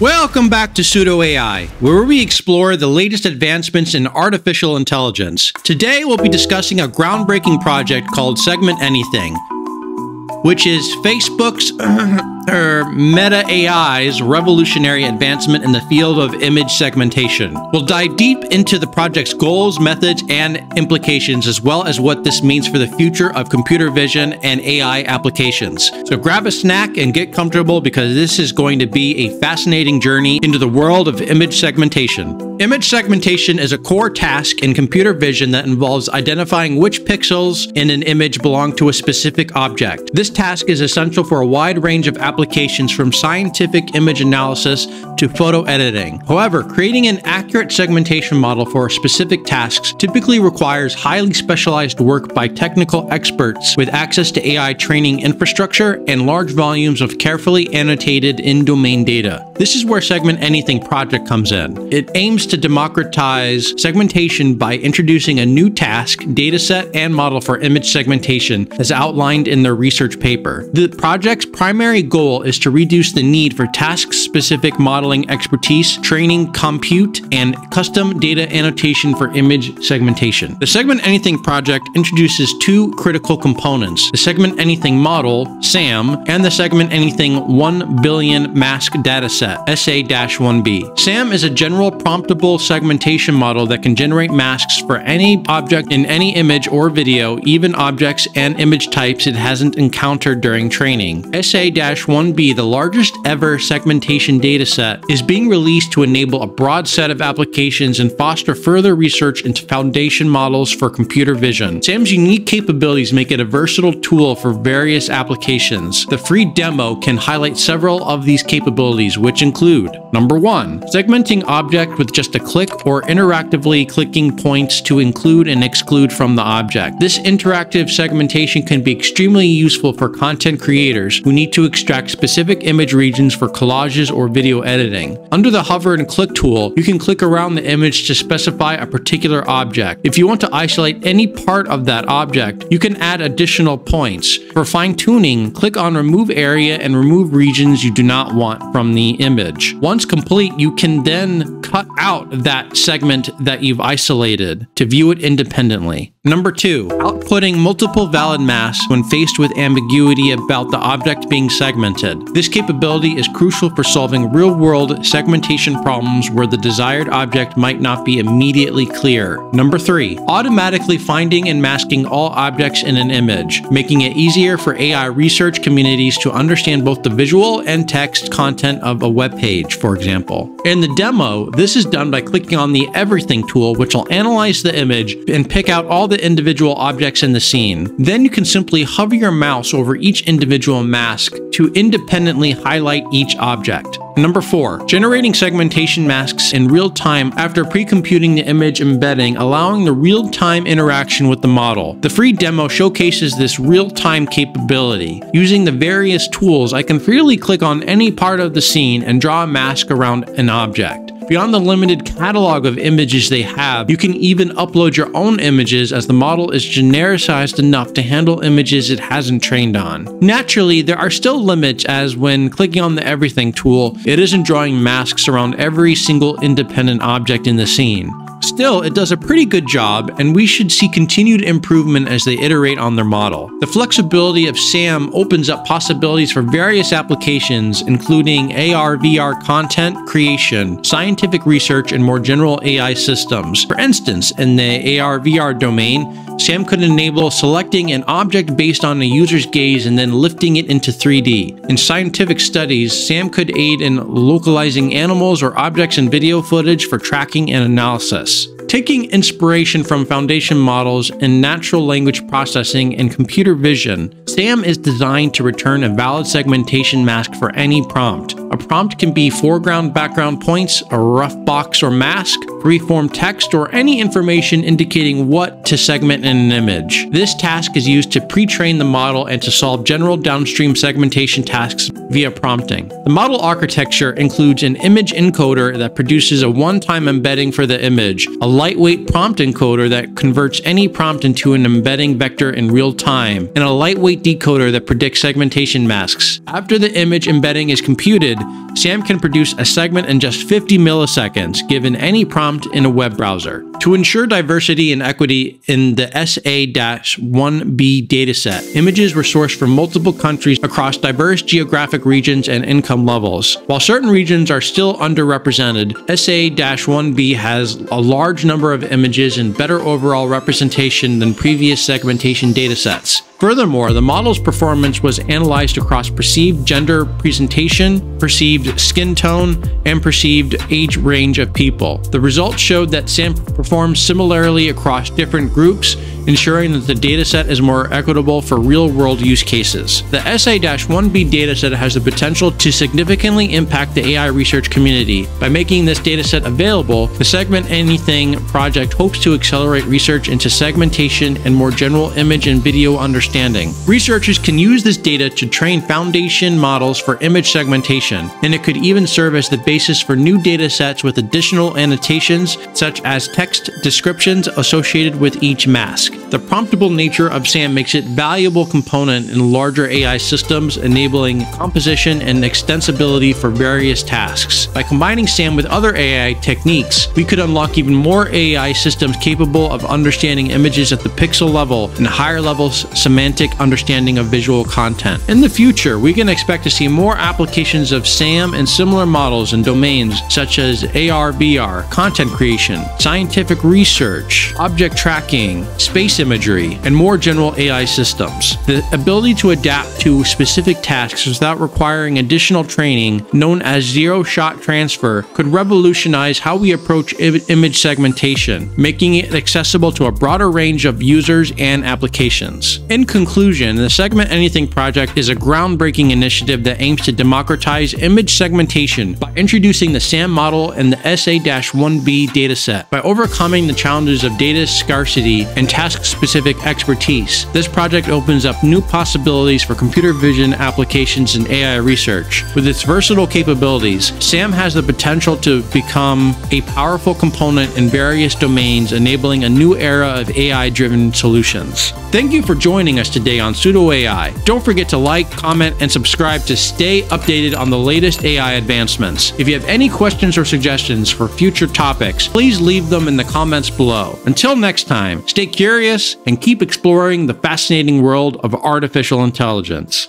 Welcome back to Pseudo AI, where we explore the latest advancements in artificial intelligence. Today, we'll be discussing a groundbreaking project called Segment Anything, which is Facebook's Meta AI's revolutionary advancement in the field of image segmentation. We'll dive deep into the project's goals, methods, and implications, as well as what this means for the future of computer vision and AI applications. So grab a snack and get comfortable because this is going to be a fascinating journey into the world of image segmentation. Image segmentation is a core task in computer vision that involves identifying which pixels in an image belong to a specific object. This task is essential for a wide range of applications from scientific image analysis to photo editing. However, creating an accurate segmentation model for specific tasks typically requires highly specialized work by technical experts with access to AI training infrastructure and large volumes of carefully annotated in-domain data. This is where Segment Anything project comes in. It aims to democratize segmentation by introducing a new task, dataset, and model for image segmentation as outlined in their research paper. The project's primary goal is to reduce the need for task-specific modeling expertise, training, compute, and custom data annotation for image segmentation. The Segment Anything project introduces two critical components, the Segment Anything model, SAM, and the Segment Anything 1 billion mask dataset, SA-1B. SAM is a general promptable segmentation model that can generate masks for any object in any image or video, even objects and image types it hasn't encountered during training. SA-1B, the largest ever segmentation dataset, is being released to enable a broad set of applications and foster further research into foundation models for computer vision. SAM's unique capabilities make it a versatile tool for various applications. The free demo can highlight several of these capabilities, which include Number 1. Segmenting object with just a click or interactively clicking points to include and exclude from the object. This interactive segmentation can be extremely useful for content creators who need to extract specific image regions for collages or video editing. Under the hover and click tool, you can click around the image to specify a particular object. If you want to isolate any part of that object, you can add additional points. For fine-tuning, click on remove area and remove regions you do not want from the image. Once complete, you can then cut out that segment that you've isolated to view it independently. Number two, outputting multiple valid masks when faced with ambiguity about the object being segmented. This capability is crucial for solving real-world segmentation problems where the desired object might not be immediately clear. Number three, automatically finding and masking all objects in an image, making it easier for AI research communities to understand both the visual and text content of a web page, for example. In the demo, this is done by clicking on the Everything tool, which will analyze the image and pick out all the individual objects in the scene. Then you can simply hover your mouse over each individual mask to independently highlight each object. Number 4. Generating segmentation masks in real time after pre-computing the image embedding, allowing the real-time interaction with the model. The free demo showcases this real-time capability. Using the various tools, I can freely click on any part of the scene and draw a mask around an object. Beyond the limited catalog of images they have, you can even upload your own images as the model is genericized enough to handle images it hasn't trained on. Naturally, there are still limits as when clicking on the Everything tool, it isn't drawing masks around every single independent object in the scene. Still, it does a pretty good job, and we should see continued improvement as they iterate on their model. The flexibility of SAM opens up possibilities for various applications, including AR VR content creation, scientific research, and more general AI systems. For instance, in the AR VR domain, SAM could enable selecting an object based on a user's gaze and then lifting it into 3D. In scientific studies, SAM could aid in localizing animals or objects in video footage for tracking and analysis. Taking inspiration from foundation models in natural language processing and computer vision, SAM is designed to return a valid segmentation mask for any prompt. A prompt can be foreground background points, a rough box or mask, freeform text, or any information indicating what to segment in an image. This task is used to pre-train the model and to solve general downstream segmentation tasks via prompting. The model architecture includes an image encoder that produces a one-time embedding for the image, a lightweight prompt encoder that converts any prompt into an embedding vector in real time, and a lightweight decoder that predicts segmentation masks. After the image embedding is computed, SAM can produce a segment in just 50 milliseconds given any prompt in a web browser. To ensure diversity and equity in the SA-1B dataset, images were sourced from multiple countries across diverse geographic regions and income levels. While certain regions are still underrepresented, SA-1B has a large number of images and better overall representation than previous segmentation datasets. Furthermore, the model's performance was analyzed across perceived gender presentation, perceived skin tone, and perceived age range of people. The results showed that SAM performs similarly across different groups, ensuring that the dataset is more equitable for real-world use cases. The SA-1B dataset has the potential to significantly impact the AI research community. By making this dataset available, the Segment Anything project hopes to accelerate research into segmentation and more general image and video understanding. Researchers can use this data to train foundation models for image segmentation, and it could even serve as the basis for new datasets with additional annotations such as text descriptions associated with each mask. The promptable nature of SAM makes it a valuable component in larger AI systems, enabling composition and extensibility for various tasks. By combining SAM with other AI techniques, we could unlock even more AI systems capable of understanding images at the pixel level and higher level semantic understanding of visual content. In the future, we can expect to see more applications of SAM and similar models in domains such as AR, VR, content creation, scientific research, object tracking, space imagery, and more general AI systems. The ability to adapt to specific tasks without requiring additional training, known as zero shot transfer, could revolutionize how we approach image segmentation, making it accessible to a broader range of users and applications. In conclusion, the Segment Anything project is a groundbreaking initiative that aims to democratize image segmentation by introducing the SAM model and the SA-1B dataset. By overcoming the challenges of data scarcity and task specific expertise. This project opens up new possibilities for computer vision applications in AI research. With its versatile capabilities, SAM has the potential to become a powerful component in various domains, enabling a new era of AI driven solutions. Thank you for joining us today on Pseudo AI. Don't forget to like, comment, and subscribe to stay updated on the latest AI advancements. If you have any questions or suggestions for future topics, please leave them in the comments below. Until next time, stay curious and keep exploring the fascinating world of artificial intelligence.